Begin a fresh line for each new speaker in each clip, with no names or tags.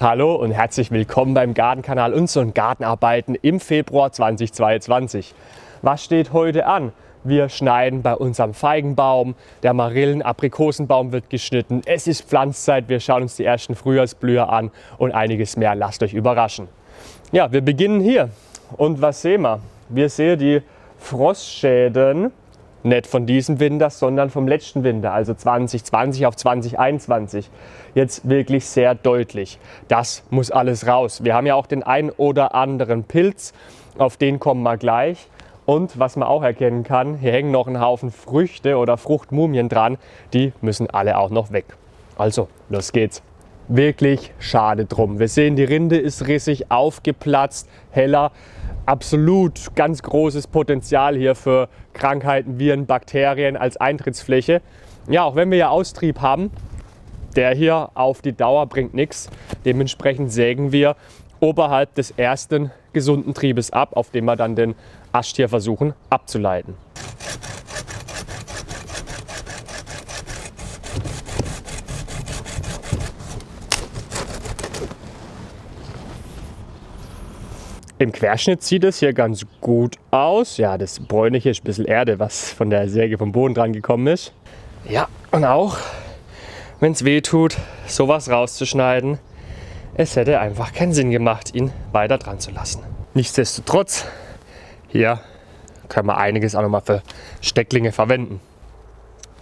Hallo und herzlich willkommen beim Gartenkanal unseren Gartenarbeiten im Februar 2022. Was steht heute an? Wir schneiden bei unserem Feigenbaum, der Marillen-Aprikosenbaum wird geschnitten, es ist Pflanzzeit, wir schauen uns die ersten Frühjahrsblüher an und einiges mehr. Lasst euch überraschen. Ja, wir beginnen hier. Und was sehen wir? Wir sehen die Frostschäden nicht von diesem Winter, sondern vom letzten Winter, also 2020 auf 2021. Jetzt wirklich sehr deutlich. Das muss alles raus. Wir haben ja auch den ein oder anderen Pilz, auf den kommen wir gleich. Und was man auch erkennen kann, hier hängen noch ein Haufen Früchte oder Fruchtmumien dran. Die müssen alle auch noch weg. Also, los geht's. Wirklich schade drum. Wir sehen, die Rinde ist rissig, aufgeplatzt, heller absolut ganz großes Potenzial hier für Krankheiten, Viren, Bakterien als Eintrittsfläche. Ja, auch wenn wir ja Austrieb haben, der hier auf die Dauer bringt nichts. Dementsprechend sägen wir oberhalb des ersten gesunden Triebes ab, auf dem wir dann den hier versuchen abzuleiten. Im Querschnitt sieht es hier ganz gut aus. Ja, das bräunliche ist ein bisschen Erde, was von der Säge vom Boden dran gekommen ist. Ja, und auch, wenn es weh tut, sowas rauszuschneiden, es hätte einfach keinen Sinn gemacht, ihn weiter dran zu lassen. Nichtsdestotrotz, hier können wir einiges auch nochmal für Stecklinge verwenden.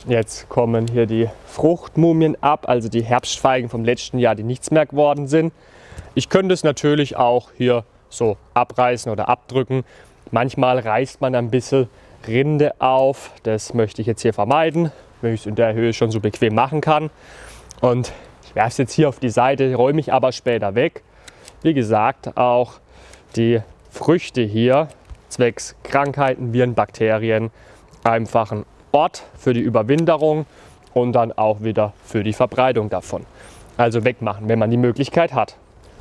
Jetzt kommen hier die Fruchtmumien ab, also die Herbstfeigen vom letzten Jahr, die nichts mehr geworden sind. Ich könnte es natürlich auch hier so abreißen oder abdrücken. Manchmal reißt man ein bisschen Rinde auf. Das möchte ich jetzt hier vermeiden, wenn ich es in der Höhe schon so bequem machen kann. Und ich werfe es jetzt hier auf die Seite, räume ich aber später weg. Wie gesagt, auch die Früchte hier zwecks Krankheiten, Viren, Bakterien einfach ein Ort für die Überwinterung und dann auch wieder für die Verbreitung davon. Also wegmachen, wenn man die Möglichkeit hat.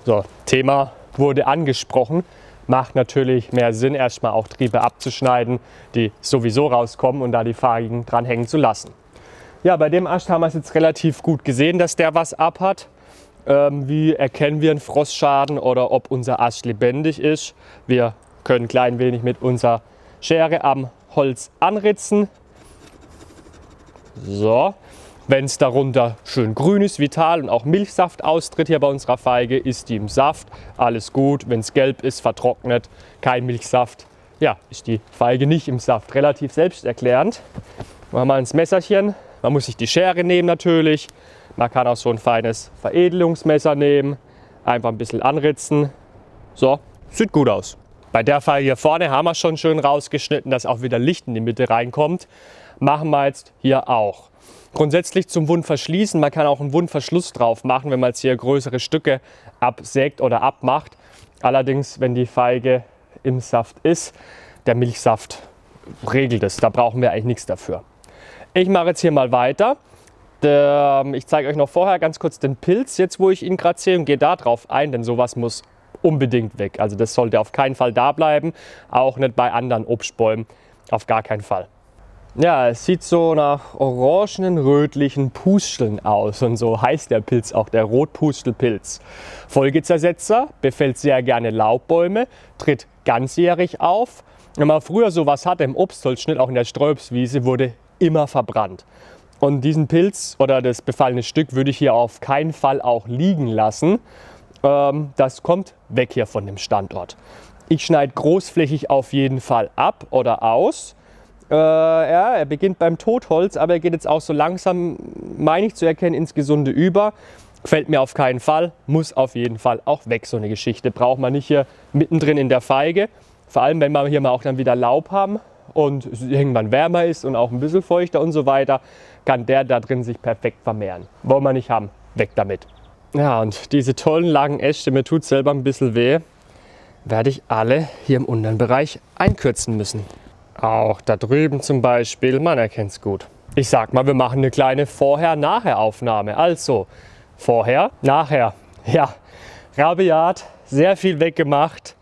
So, Thema wurde angesprochen. Macht natürlich mehr Sinn, erstmal auch Triebe abzuschneiden, die sowieso rauskommen und da die Fahrigen dran hängen zu lassen. Ja, bei dem Ast haben wir es jetzt relativ gut gesehen, dass der was abhat. Ähm, wie erkennen wir einen Frostschaden oder ob unser Ast lebendig ist? Wir können ein klein wenig mit unserer Schere am Holz anritzen. So, wenn es darunter schön grün ist, vital und auch Milchsaft austritt hier bei unserer Feige, ist die im Saft. Alles gut. Wenn es gelb ist, vertrocknet, kein Milchsaft, ja, ist die Feige nicht im Saft. Relativ selbsterklärend. Machen wir ins Messerchen. Man muss sich die Schere nehmen natürlich. Man kann auch so ein feines Veredelungsmesser nehmen. Einfach ein bisschen anritzen. So, sieht gut aus. Bei der Feige hier vorne haben wir schon schön rausgeschnitten, dass auch wieder Licht in die Mitte reinkommt. Machen wir jetzt hier auch. Grundsätzlich zum Wundverschließen, man kann auch einen Wundverschluss drauf machen, wenn man jetzt hier größere Stücke absägt oder abmacht. Allerdings, wenn die Feige im Saft ist, der Milchsaft regelt es. Da brauchen wir eigentlich nichts dafür. Ich mache jetzt hier mal weiter. Ich zeige euch noch vorher ganz kurz den Pilz, jetzt wo ich ihn gerade sehe und gehe da drauf ein, denn sowas muss unbedingt weg. Also das sollte auf keinen Fall da bleiben, auch nicht bei anderen Obstbäumen, auf gar keinen Fall. Ja, es sieht so nach orangenen, rötlichen Pusteln aus und so heißt der Pilz auch, der Rotpustelpilz. Folgezersetzer, befällt sehr gerne Laubbäume, tritt ganzjährig auf. Wenn man früher sowas hatte im Obstholzschnitt, auch in der Sträubswiese, wurde immer verbrannt. Und diesen Pilz oder das befallene Stück würde ich hier auf keinen Fall auch liegen lassen. Ähm, das kommt weg hier von dem Standort. Ich schneide großflächig auf jeden Fall ab oder aus äh, ja, er beginnt beim Totholz, aber er geht jetzt auch so langsam, meine ich zu erkennen, ins Gesunde über. Gefällt mir auf keinen Fall, muss auf jeden Fall auch weg, so eine Geschichte. Braucht man nicht hier mittendrin in der Feige. Vor allem, wenn wir hier mal auch dann wieder Laub haben und irgendwann wärmer ist und auch ein bisschen feuchter und so weiter, kann der da drin sich perfekt vermehren. Wollen wir nicht haben, weg damit. Ja, und diese tollen langen Äste, mir tut selber ein bisschen weh, werde ich alle hier im unteren Bereich einkürzen müssen. Auch da drüben zum Beispiel, man erkennt es gut. Ich sag mal, wir machen eine kleine Vorher-Nachher-Aufnahme. Also, vorher, nachher. Ja, rabiat, sehr viel weggemacht.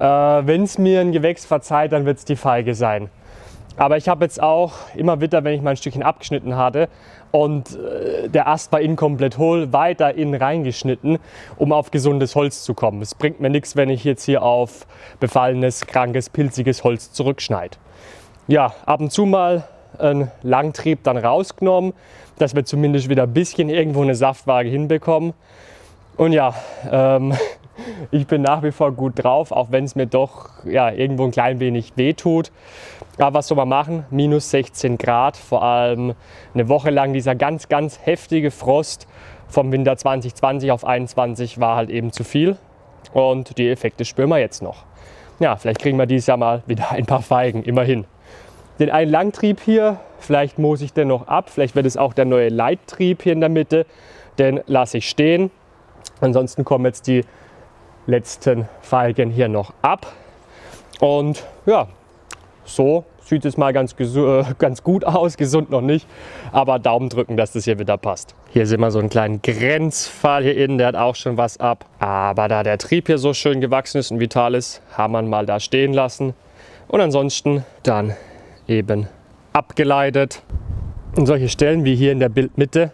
Äh, wenn es mir ein Gewächs verzeiht, dann wird es die Feige sein. Aber ich habe jetzt auch immer wieder, wenn ich mal ein Stückchen abgeschnitten hatte, und äh, der Ast war innen komplett hohl, weiter innen reingeschnitten, um auf gesundes Holz zu kommen. Es bringt mir nichts, wenn ich jetzt hier auf befallenes, krankes, pilziges Holz zurückschneide. Ja, ab und zu mal einen Langtrieb dann rausgenommen, dass wir zumindest wieder ein bisschen irgendwo eine Saftwaage hinbekommen. Und ja, ähm, ich bin nach wie vor gut drauf, auch wenn es mir doch ja, irgendwo ein klein wenig weh tut. Aber was soll man machen? Minus 16 Grad, vor allem eine Woche lang dieser ganz, ganz heftige Frost vom Winter 2020 auf 21 war halt eben zu viel. Und die Effekte spüren wir jetzt noch. Ja, vielleicht kriegen wir dieses Jahr mal wieder ein paar Feigen, immerhin. Den einen Langtrieb hier, vielleicht muss ich den noch ab. Vielleicht wird es auch der neue Leittrieb hier in der Mitte. Den lasse ich stehen. Ansonsten kommen jetzt die letzten Feigen hier noch ab. Und ja, so sieht es mal ganz, äh, ganz gut aus, gesund noch nicht, aber Daumen drücken, dass das hier wieder passt. Hier sehen wir so einen kleinen Grenzfall hier innen, der hat auch schon was ab. Aber da der Trieb hier so schön gewachsen ist und vital ist, haben wir ihn mal da stehen lassen. Und ansonsten dann eben abgeleitet. Und solche Stellen wie hier in der Bildmitte,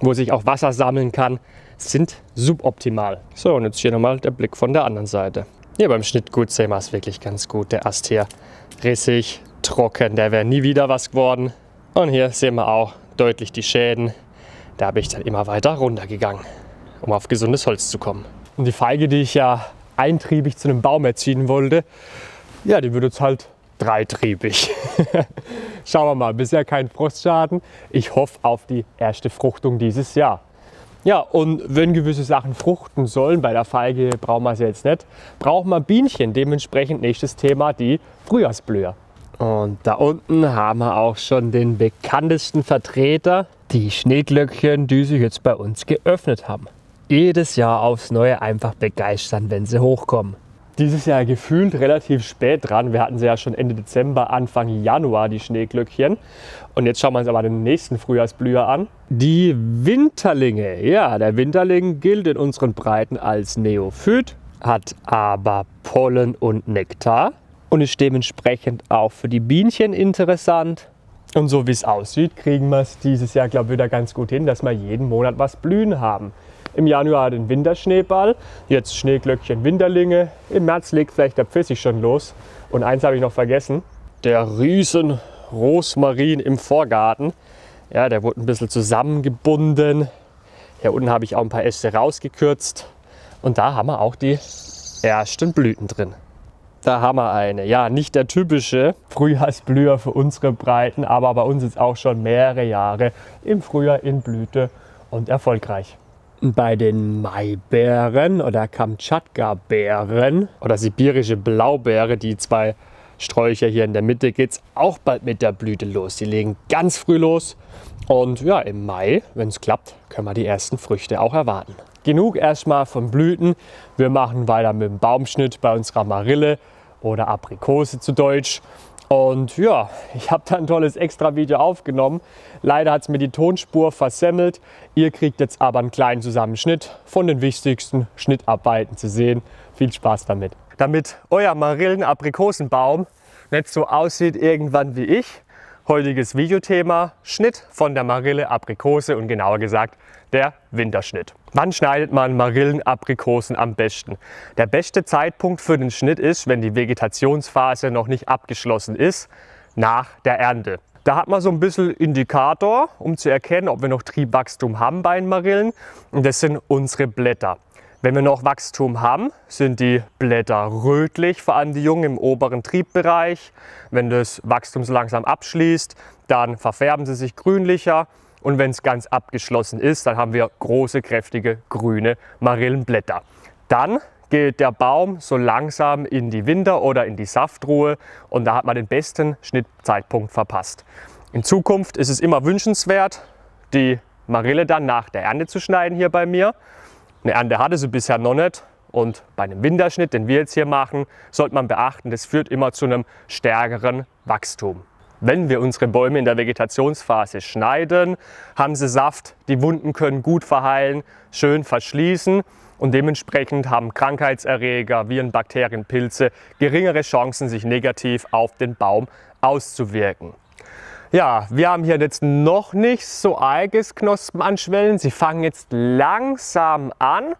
wo sich auch Wasser sammeln kann, sind suboptimal. So, und jetzt hier nochmal der Blick von der anderen Seite. Hier beim Schnittgut sehen wir es wirklich ganz gut. Der Ast hier rissig, trocken, der wäre nie wieder was geworden. Und hier sehen wir auch deutlich die Schäden. Da habe ich dann immer weiter runtergegangen, um auf gesundes Holz zu kommen. Und die Feige, die ich ja eintriebig zu einem Baum erziehen wollte, ja, die wird jetzt halt dreitriebig. Schauen wir mal, bisher kein Frostschaden. Ich hoffe auf die erste Fruchtung dieses Jahr. Ja, und wenn gewisse Sachen fruchten sollen, bei der Feige brauchen wir sie jetzt nicht, brauchen wir Bienchen. Dementsprechend nächstes Thema die Frühjahrsblüher. Und da unten haben wir auch schon den bekanntesten Vertreter, die Schneeglöckchen, die sich jetzt bei uns geöffnet haben. Jedes Jahr aufs Neue einfach begeistern, wenn sie hochkommen dieses Jahr gefühlt relativ spät dran. Wir hatten sie ja schon Ende Dezember, Anfang Januar, die Schneeglöckchen. Und jetzt schauen wir uns aber den nächsten Frühjahrsblüher an. Die Winterlinge. Ja, der Winterling gilt in unseren Breiten als Neophyt, hat aber Pollen und Nektar und ist dementsprechend auch für die Bienchen interessant. Und so wie es aussieht, kriegen wir es dieses Jahr, glaube ich, wieder ganz gut hin, dass wir jeden Monat was blühen haben. Im Januar den Winterschneeball, jetzt Schneeglöckchen Winterlinge. Im März legt vielleicht der Pfirsich schon los. Und eins habe ich noch vergessen, der riesen Rosmarin im Vorgarten. Ja, der wurde ein bisschen zusammengebunden. Hier unten habe ich auch ein paar Äste rausgekürzt. Und da haben wir auch die ersten Blüten drin. Da haben wir eine. Ja, nicht der typische Frühjahrsblüher für unsere Breiten, aber bei uns ist auch schon mehrere Jahre im Frühjahr in Blüte und erfolgreich. Bei den Maibeeren oder Kamtschatka-Beeren oder sibirische Blaubeere, die zwei Sträucher hier in der Mitte, geht es auch bald mit der Blüte los. Die legen ganz früh los und ja, im Mai, wenn es klappt, können wir die ersten Früchte auch erwarten. Genug erstmal von Blüten. Wir machen weiter mit dem Baumschnitt bei unserer Marille oder Aprikose zu Deutsch. Und ja, ich habe da ein tolles Extra-Video aufgenommen. Leider hat es mir die Tonspur versemmelt. Ihr kriegt jetzt aber einen kleinen Zusammenschnitt von den wichtigsten Schnittarbeiten zu sehen. Viel Spaß damit. Damit euer Marillen-Aprikosenbaum nicht so aussieht irgendwann wie ich, heutiges Videothema Schnitt von der Marille Aprikose und genauer gesagt der Winterschnitt. Wann schneidet man Marillen-Aprikosen am besten? Der beste Zeitpunkt für den Schnitt ist, wenn die Vegetationsphase noch nicht abgeschlossen ist, nach der Ernte. Da hat man so ein bisschen Indikator, um zu erkennen, ob wir noch Triebwachstum haben bei den Marillen. Und das sind unsere Blätter. Wenn wir noch Wachstum haben, sind die Blätter rötlich, vor allem die Jungen im oberen Triebbereich. Wenn das Wachstum so langsam abschließt, dann verfärben sie sich grünlicher und wenn es ganz abgeschlossen ist, dann haben wir große, kräftige, grüne Marillenblätter. Dann geht der Baum so langsam in die Winter- oder in die Saftruhe und da hat man den besten Schnittzeitpunkt verpasst. In Zukunft ist es immer wünschenswert, die Marille dann nach der Ernte zu schneiden hier bei mir. Eine Ernte hatte sie bisher noch nicht und bei einem Winterschnitt, den wir jetzt hier machen, sollte man beachten, das führt immer zu einem stärkeren Wachstum. Wenn wir unsere Bäume in der Vegetationsphase schneiden, haben sie Saft, die Wunden können gut verheilen, schön verschließen und dementsprechend haben Krankheitserreger, Viren, Bakterien, Pilze geringere Chancen, sich negativ auf den Baum auszuwirken. Ja, wir haben hier jetzt noch nicht so eiges Knospen anschwellen. Sie fangen jetzt langsam an.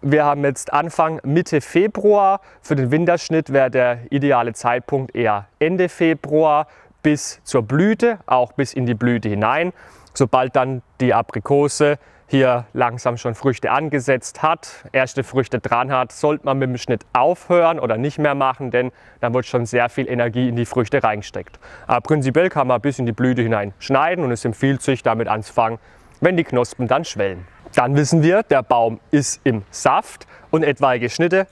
Wir haben jetzt Anfang Mitte Februar. Für den Winterschnitt wäre der ideale Zeitpunkt eher Ende Februar bis zur Blüte, auch bis in die Blüte hinein. Sobald dann die Aprikose hier langsam schon Früchte angesetzt hat, erste Früchte dran hat, sollte man mit dem Schnitt aufhören oder nicht mehr machen, denn dann wird schon sehr viel Energie in die Früchte reingesteckt. Aber prinzipiell kann man bis in die Blüte hinein schneiden und es empfiehlt sich damit anzufangen, wenn die Knospen dann schwellen. Dann wissen wir, der Baum ist im Saft und etwaige Schnitte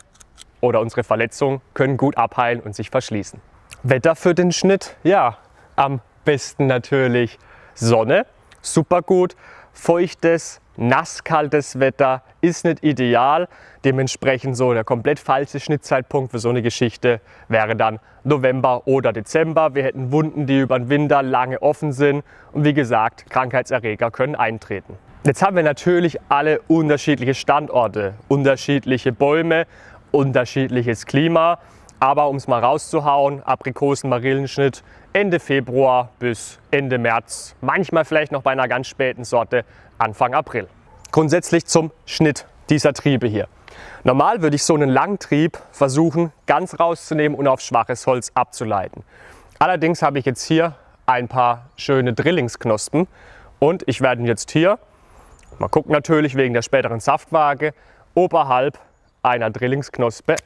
oder unsere Verletzungen können gut abheilen und sich verschließen. Wetter für den Schnitt? Ja, am besten natürlich Sonne, super gut, feuchtes, nasskaltes Wetter ist nicht ideal. Dementsprechend so der komplett falsche Schnittzeitpunkt für so eine Geschichte wäre dann November oder Dezember. Wir hätten Wunden, die über den Winter lange offen sind und wie gesagt, Krankheitserreger können eintreten. Jetzt haben wir natürlich alle unterschiedliche Standorte, unterschiedliche Bäume, unterschiedliches Klima. Aber um es mal rauszuhauen, Aprikosen-Marillenschnitt Ende Februar bis Ende März, manchmal vielleicht noch bei einer ganz späten Sorte Anfang April. Grundsätzlich zum Schnitt dieser Triebe hier. Normal würde ich so einen Langtrieb versuchen ganz rauszunehmen und auf schwaches Holz abzuleiten. Allerdings habe ich jetzt hier ein paar schöne Drillingsknospen und ich werde jetzt hier, mal gucken natürlich wegen der späteren Saftwaage, oberhalb einer Drillingsknospe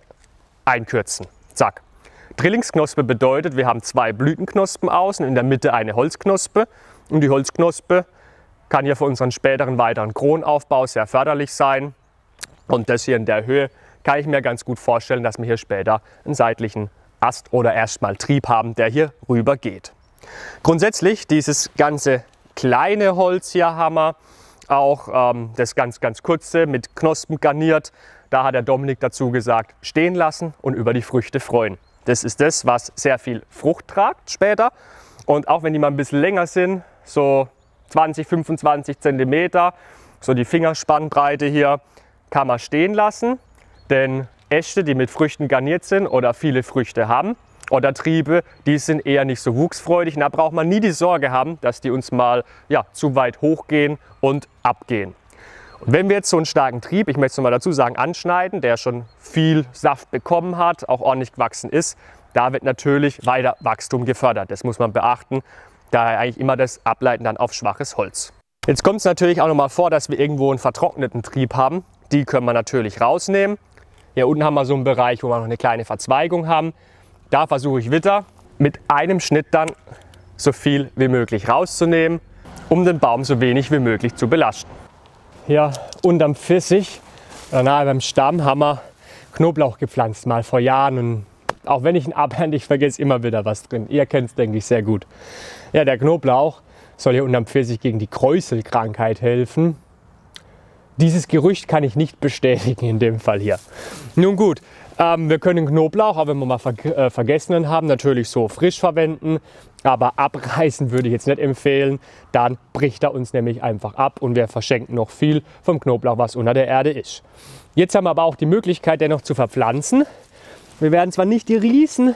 einkürzen. Zack. Drillingsknospe bedeutet, wir haben zwei Blütenknospen außen, in der Mitte eine Holzknospe und die Holzknospe kann hier für unseren späteren weiteren Kronaufbau sehr förderlich sein. Und das hier in der Höhe kann ich mir ganz gut vorstellen, dass wir hier später einen seitlichen Ast oder erstmal Trieb haben, der hier rüber geht. Grundsätzlich dieses ganze kleine Holz hier haben wir auch ähm, das ganz, ganz kurze mit Knospen garniert. Da hat der Dominik dazu gesagt, stehen lassen und über die Früchte freuen. Das ist das, was sehr viel Frucht tragt später. Und auch wenn die mal ein bisschen länger sind, so 20, 25 Zentimeter, so die Fingerspannbreite hier, kann man stehen lassen. Denn Äste, die mit Früchten garniert sind oder viele Früchte haben, oder Triebe, die sind eher nicht so wuchsfreudig. Und da braucht man nie die Sorge haben, dass die uns mal ja, zu weit hochgehen und abgehen. Und wenn wir jetzt so einen starken Trieb, ich möchte es mal dazu sagen, anschneiden, der schon viel Saft bekommen hat, auch ordentlich gewachsen ist, da wird natürlich weiter Wachstum gefördert. Das muss man beachten. Daher eigentlich immer das Ableiten dann auf schwaches Holz. Jetzt kommt es natürlich auch noch mal vor, dass wir irgendwo einen vertrockneten Trieb haben. Die können wir natürlich rausnehmen. Hier unten haben wir so einen Bereich, wo wir noch eine kleine Verzweigung haben. Da versuche ich wieder mit einem Schnitt dann so viel wie möglich rauszunehmen, um den Baum so wenig wie möglich zu belasten hier unterm Pfirsich, nahe beim Stamm, haben wir Knoblauch gepflanzt, mal vor Jahren. Und auch wenn ich ihn abhände, ich vergesse immer wieder was drin. Ihr kennt es, denke ich, sehr gut. Ja, der Knoblauch soll hier unterm Pfirsich gegen die Kräuselkrankheit helfen. Dieses Gerücht kann ich nicht bestätigen in dem Fall hier. Nun gut, ähm, wir können Knoblauch, auch wenn wir mal ver äh, vergessen haben, natürlich so frisch verwenden. Aber abreißen würde ich jetzt nicht empfehlen. Dann bricht er uns nämlich einfach ab und wir verschenken noch viel vom Knoblauch, was unter der Erde ist. Jetzt haben wir aber auch die Möglichkeit, den noch zu verpflanzen. Wir werden zwar nicht die riesen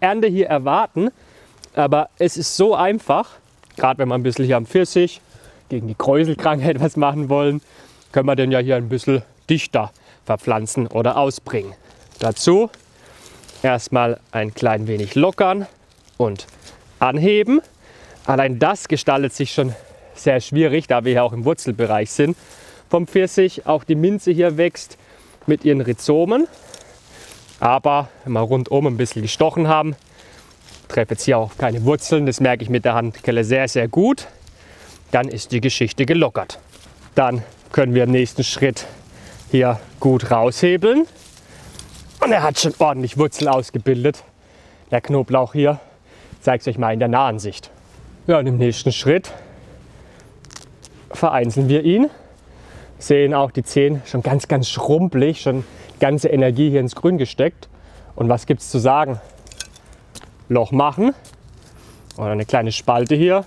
Ernte hier erwarten, aber es ist so einfach, gerade wenn wir ein bisschen hier am Pfirsich gegen die Kräuselkrankheit was machen wollen, können wir den ja hier ein bisschen dichter verpflanzen oder ausbringen. Dazu erstmal ein klein wenig lockern und anheben. Allein das gestaltet sich schon sehr schwierig, da wir hier auch im Wurzelbereich sind vom Pfirsich. Auch die Minze hier wächst mit ihren Rhizomen. Aber wenn wir rundum ein bisschen gestochen haben, treffe jetzt hier auch keine Wurzeln. Das merke ich mit der Handkelle sehr, sehr gut. Dann ist die Geschichte gelockert. Dann können wir im nächsten Schritt hier gut raushebeln. Und er hat schon ordentlich Wurzel ausgebildet. Der Knoblauch hier zeige es euch mal in der Nahansicht. Ja, und im nächsten Schritt vereinzeln wir ihn. Sehen auch die Zehen schon ganz, ganz schrumpelig, schon ganze Energie hier ins Grün gesteckt. Und was gibt es zu sagen? Loch machen oder eine kleine Spalte hier.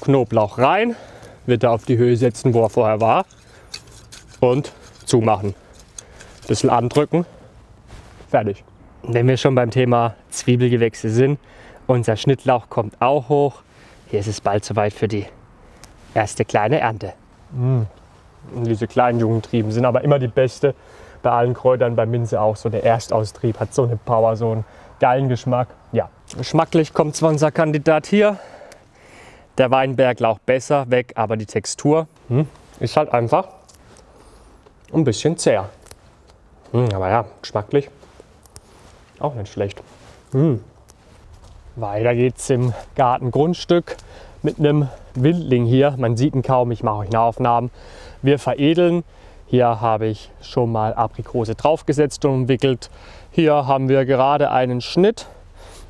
Knoblauch rein, wird er auf die Höhe setzen, wo er vorher war. Und zumachen. Bisschen andrücken. Fertig. Wenn wir schon beim Thema Zwiebelgewächse sind Unser Schnittlauch kommt auch hoch. Hier ist es bald soweit für die erste kleine Ernte. Mm. Diese kleinen jungen Trieben sind aber immer die beste. Bei allen Kräutern, bei Minze auch so. Der Erstaustrieb hat so eine Power, so einen geilen Geschmack. Ja, geschmacklich kommt zwar unser Kandidat hier. Der Weinberglauch besser weg, aber die Textur hm, ist halt einfach ein bisschen zäher. Hm, aber ja, geschmacklich auch nicht schlecht. Hm. Weiter geht's im Gartengrundstück mit einem Wildling hier. Man sieht ihn kaum, ich mache euch Nahaufnahmen. Wir veredeln. Hier habe ich schon mal Aprikose draufgesetzt und umwickelt. Hier haben wir gerade einen Schnitt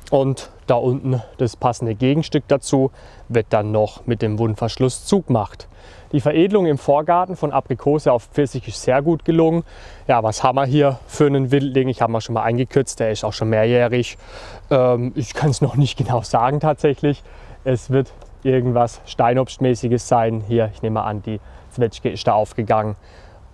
und da unten das passende Gegenstück dazu wird dann noch mit dem Wundverschluss zugemacht. Die Veredelung im Vorgarten von Aprikose auf Pfirsich ist sehr gut gelungen. Ja, was haben wir hier für einen Wildling? Ich habe mal schon mal eingekürzt, der ist auch schon mehrjährig. Ähm, ich kann es noch nicht genau sagen tatsächlich. Es wird irgendwas Steinobstmäßiges sein. Hier, ich nehme an, die Zwetschge ist da aufgegangen.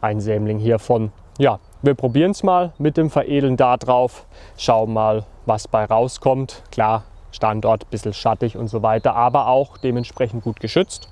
Ein Sämling hiervon. Ja, wir probieren es mal mit dem Veredeln da drauf. Schauen mal, was bei rauskommt. Klar, Standort ein bisschen schattig und so weiter, aber auch dementsprechend gut geschützt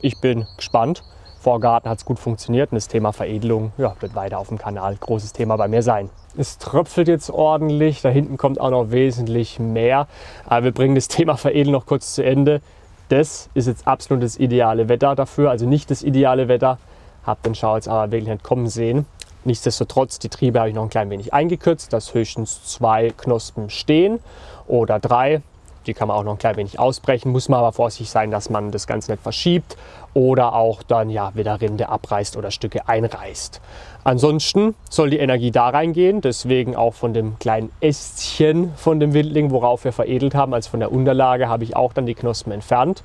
ich bin gespannt. Vorgarten hat es gut funktioniert und das Thema Veredelung ja, wird weiter auf dem Kanal großes Thema bei mir sein. Es tröpfelt jetzt ordentlich, da hinten kommt auch noch wesentlich mehr. Aber wir bringen das Thema Veredeln noch kurz zu Ende. Das ist jetzt absolut das ideale Wetter dafür, also nicht das ideale Wetter. Hab den Schau jetzt aber wirklich nicht kommen sehen. Nichtsdestotrotz, die Triebe habe ich noch ein klein wenig eingekürzt, dass höchstens zwei Knospen stehen oder drei. Die kann man auch noch ein klein wenig ausbrechen, muss man aber vorsichtig sein, dass man das Ganze nicht verschiebt oder auch dann ja wieder Rinde abreißt oder Stücke einreißt. Ansonsten soll die Energie da reingehen, deswegen auch von dem kleinen Ästchen von dem Wildling, worauf wir veredelt haben, als von der Unterlage, habe ich auch dann die Knospen entfernt.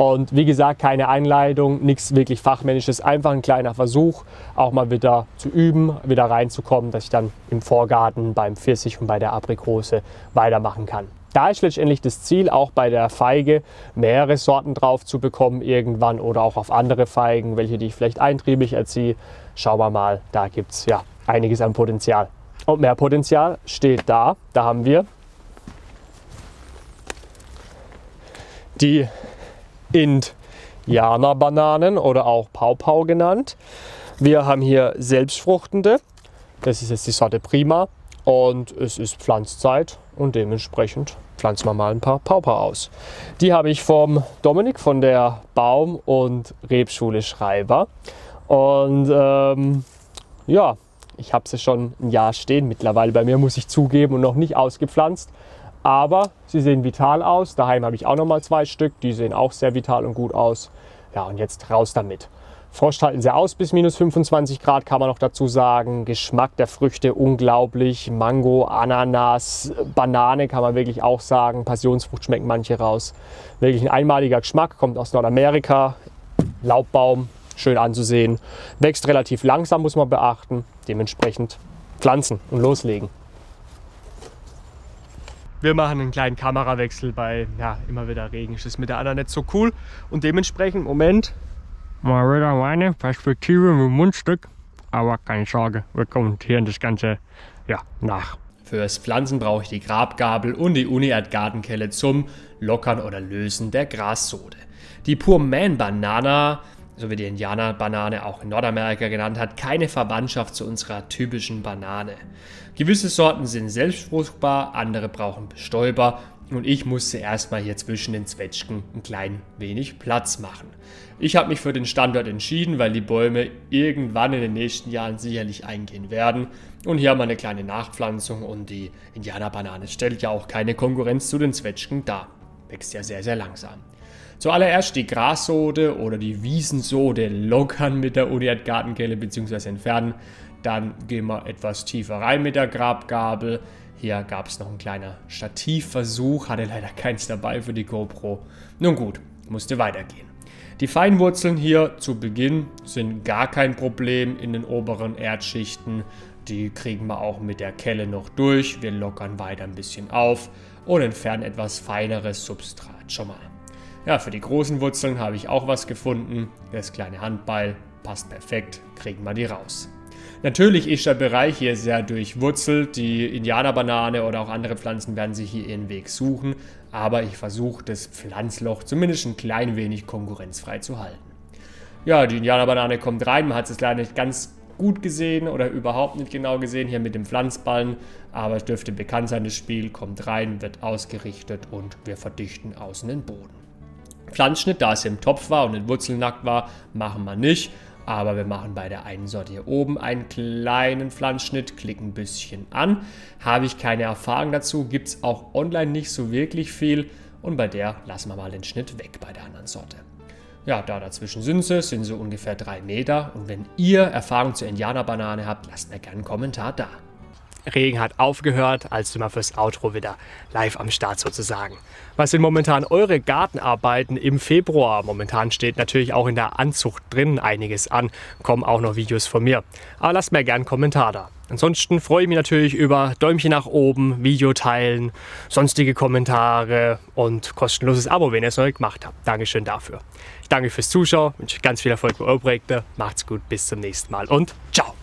Und wie gesagt, keine Einleitung, nichts wirklich Fachmännisches, einfach ein kleiner Versuch, auch mal wieder zu üben, wieder reinzukommen, dass ich dann im Vorgarten beim Pfirsich und bei der Aprikose weitermachen kann. Da ist letztendlich das Ziel, auch bei der Feige mehrere Sorten drauf zu bekommen irgendwann oder auch auf andere Feigen, welche die ich vielleicht eintriebig erziehe. Schauen wir mal, da gibt es ja einiges an Potenzial. Und mehr Potenzial steht da. Da haben wir die Indianer-Bananen oder auch Paupau genannt. Wir haben hier selbstfruchtende. Das ist jetzt die Sorte Prima. Und es ist Pflanzzeit und dementsprechend pflanzen wir mal ein paar Pauper aus. Die habe ich vom Dominik von der Baum- und Rebschule Schreiber. Und ähm, ja, ich habe sie schon ein Jahr stehen mittlerweile bei mir, muss ich zugeben, und noch nicht ausgepflanzt. Aber sie sehen vital aus. Daheim habe ich auch noch mal zwei Stück, die sehen auch sehr vital und gut aus. Ja, und jetzt raus damit. Frost halten sie aus bis minus 25 Grad, kann man noch dazu sagen. Geschmack der Früchte unglaublich. Mango, Ananas, Banane kann man wirklich auch sagen. Passionsfrucht schmecken manche raus. Wirklich ein einmaliger Geschmack, kommt aus Nordamerika. Laubbaum, schön anzusehen. Wächst relativ langsam, muss man beachten. Dementsprechend pflanzen und loslegen. Wir machen einen kleinen Kamerawechsel bei ja, immer wieder Regen. Ist mit der anderen nicht so cool. Und dementsprechend, Moment,
Mal wieder meine Perspektive mit dem Mundstück. Aber keine Sorge, wir kommentieren das Ganze ja, nach.
Fürs Pflanzen brauche ich die Grabgabel und die Uni-Erd-Gartenkelle zum Lockern oder Lösen der Grassode. Die Man Banana, so wie die Indianer-Banane auch in Nordamerika genannt hat, keine Verwandtschaft zu unserer typischen Banane. Gewisse Sorten sind selbstfruchtbar, andere brauchen Bestäuber und ich musste erstmal hier zwischen den Zwetschgen ein klein wenig Platz machen. Ich habe mich für den Standort entschieden, weil die Bäume irgendwann in den nächsten Jahren sicherlich eingehen werden. Und hier haben wir eine kleine Nachpflanzung und die Indianerbanane stellt ja auch keine Konkurrenz zu den Zwetschgen dar. Wächst ja sehr, sehr langsam. Zuallererst die Grassode oder die Wiesensode lockern mit der Uniat Gartenkelle bzw. entfernen. Dann gehen wir etwas tiefer rein mit der Grabgabel. Hier gab es noch ein kleiner Stativversuch, hatte leider keins dabei für die GoPro. Nun gut, musste weitergehen. Die Feinwurzeln hier zu Beginn sind gar kein Problem in den oberen Erdschichten. Die kriegen wir auch mit der Kelle noch durch. Wir lockern weiter ein bisschen auf und entfernen etwas feineres Substrat schon mal. Ja, für die großen Wurzeln habe ich auch was gefunden. Das kleine Handbeil passt perfekt, kriegen wir die raus. Natürlich ist der Bereich hier sehr durchwurzelt. Die Indianerbanane oder auch andere Pflanzen werden sich hier ihren Weg suchen. aber ich versuche das Pflanzloch zumindest ein klein wenig konkurrenzfrei zu halten. Ja, die Indianerbanane kommt rein, man hat es leider nicht ganz gut gesehen oder überhaupt nicht genau gesehen hier mit dem Pflanzballen, aber es dürfte bekannt sein, das Spiel kommt rein, wird ausgerichtet und wir verdichten außen den Boden. Pflanzschnitt, da es im Topf war und in Wurzelnackt war, machen wir nicht. Aber wir machen bei der einen Sorte hier oben einen kleinen Pflanzschnitt, klicken ein bisschen an. Habe ich keine Erfahrung dazu, gibt es auch online nicht so wirklich viel. Und bei der lassen wir mal den Schnitt weg bei der anderen Sorte. Ja, da dazwischen sind sie, sind sie ungefähr drei Meter. Und wenn ihr Erfahrung zur Indianerbanane habt, lasst mir gerne einen Kommentar da. Regen hat aufgehört, also sind wir fürs Outro wieder live am Start sozusagen. Was sind momentan eure Gartenarbeiten im Februar? Momentan steht natürlich auch in der Anzucht drin einiges an, kommen auch noch Videos von mir. Aber lasst mir gerne einen Kommentar da. Ansonsten freue ich mich natürlich über Däumchen nach oben, Video teilen, sonstige Kommentare und kostenloses Abo, wenn ihr es noch nicht gemacht habt. Dankeschön dafür. Ich danke fürs Zuschauen, wünsche ganz viel Erfolg bei euren Projekten. Macht's gut, bis zum nächsten Mal und ciao!